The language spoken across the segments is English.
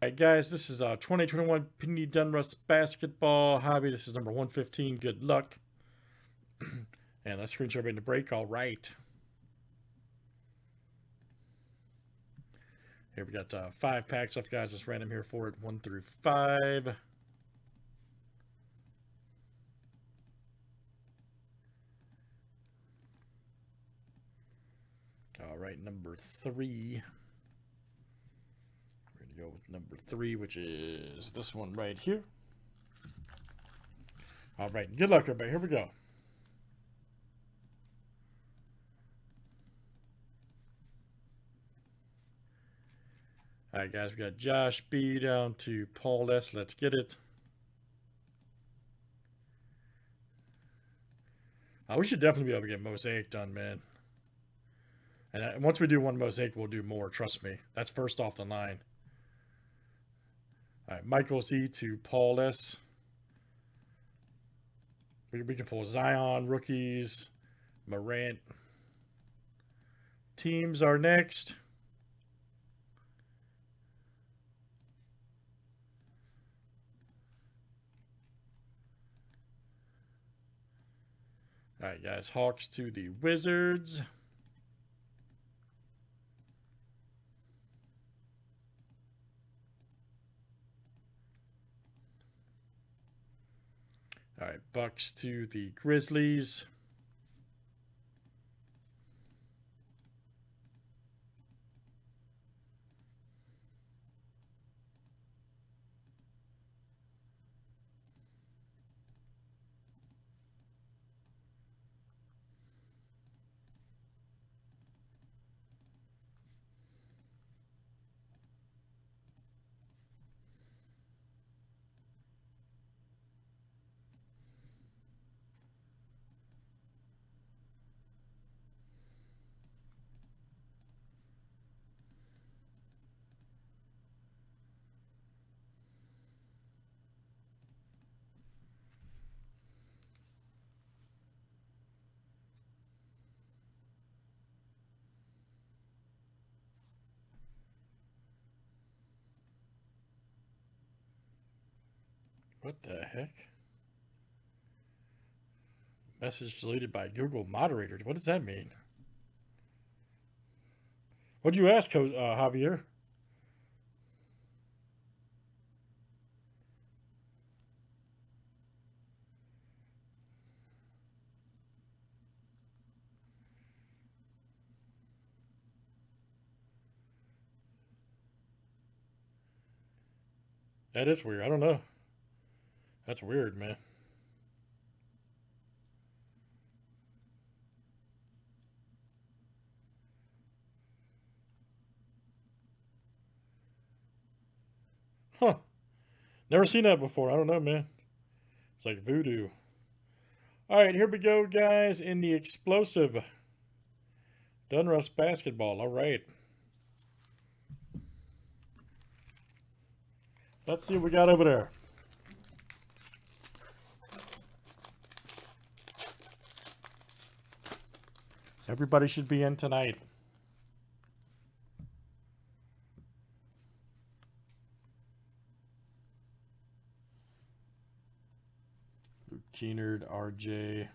All right, guys, this is uh 2021 Panini Donruss Basketball Hobby. This is number 115. Good luck. and let's screenshot in the break. All right. Here we got uh, five packs left, guys. Just random here for it. One through five. All right, number three. Go with number three, which is this one right here. All right, good luck, everybody. Here we go. All right, guys, we got Josh B down to Paul S. Let's get it. Uh, we should definitely be able to get Mosaic done, man. And uh, once we do one Mosaic, we'll do more. Trust me. That's first off the line. All right, Michael Z to Paul S. We, we can pull Zion, rookies, Morant. Teams are next. All right, guys. Hawks to the Wizards. All right, Bucks to the Grizzlies. What the heck? Message deleted by Google moderators. What does that mean? What'd you ask, uh, Javier? That is weird. I don't know. That's weird, man. Huh. Never seen that before. I don't know, man. It's like voodoo. All right, here we go, guys, in the explosive Donruss basketball. All right. Let's see what we got over there. Everybody should be in tonight. Luke Kennard, RJ,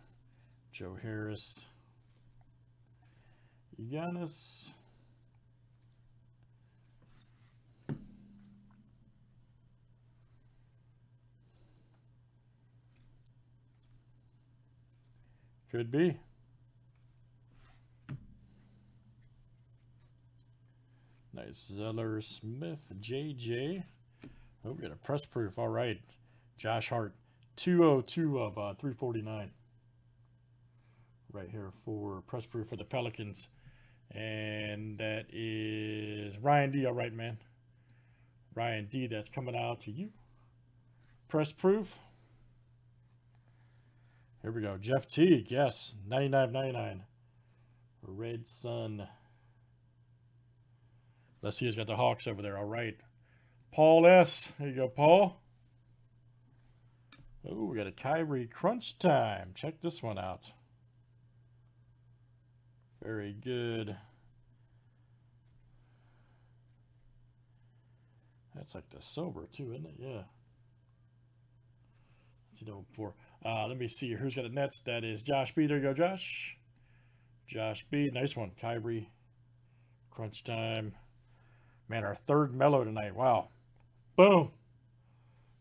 Joe Harris, Giannis. Could be. Nice. Zeller Smith, JJ. Oh, we got a press proof. All right. Josh Hart, 202 of uh, 349. Right here for press proof for the Pelicans. And that is Ryan D. All right, man. Ryan D. That's coming out to you. Press proof. Here we go. Jeff Teague. Yes. 99.99. Red Sun. Let's see who's got the Hawks over there. All right. Paul S. There you go, Paul. Oh, we got a Kyrie crunch time. Check this one out. Very good. That's like the sober too, isn't it? Yeah. Let's see four. Uh, let me see who's got the nets. That is Josh B. There you go, Josh. Josh B. Nice one. Kyrie. Crunch time. Man, our third Melo tonight. Wow. Boom.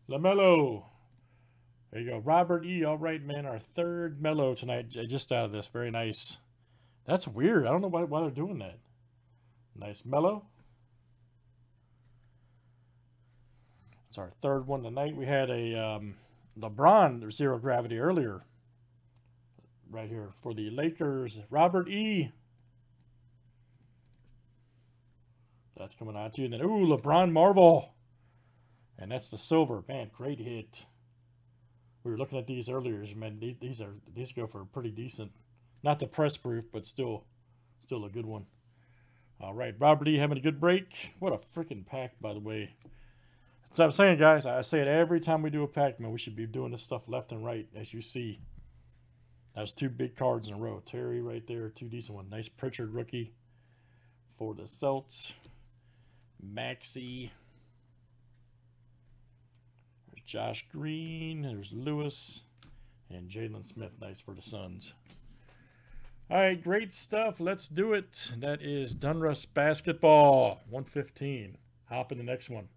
LaMelo. There you go. Robert E. All right, man. Our third Melo tonight. Just out of this. Very nice. That's weird. I don't know why, why they're doing that. Nice Melo. It's our third one tonight. We had a um, LeBron zero gravity earlier. Right here for the Lakers. Robert E. That's coming out to you. And then, ooh, LeBron Marvel. And that's the silver. Man, great hit. We were looking at these earlier. Man, these, these are these go for pretty decent. Not the press proof, but still, still a good one. All right, Robert E. having a good break. What a freaking pack, by the way. So I'm saying, guys, I say it every time we do a pack, man. We should be doing this stuff left and right, as you see. That's two big cards in a row. Terry right there, two decent ones. Nice Pritchard rookie for the Celts. Maxi. There's Josh Green. There's Lewis. And Jalen Smith. Nice for the Suns. All right, great stuff. Let's do it. That is Donruss Basketball 115. Hop in the next one.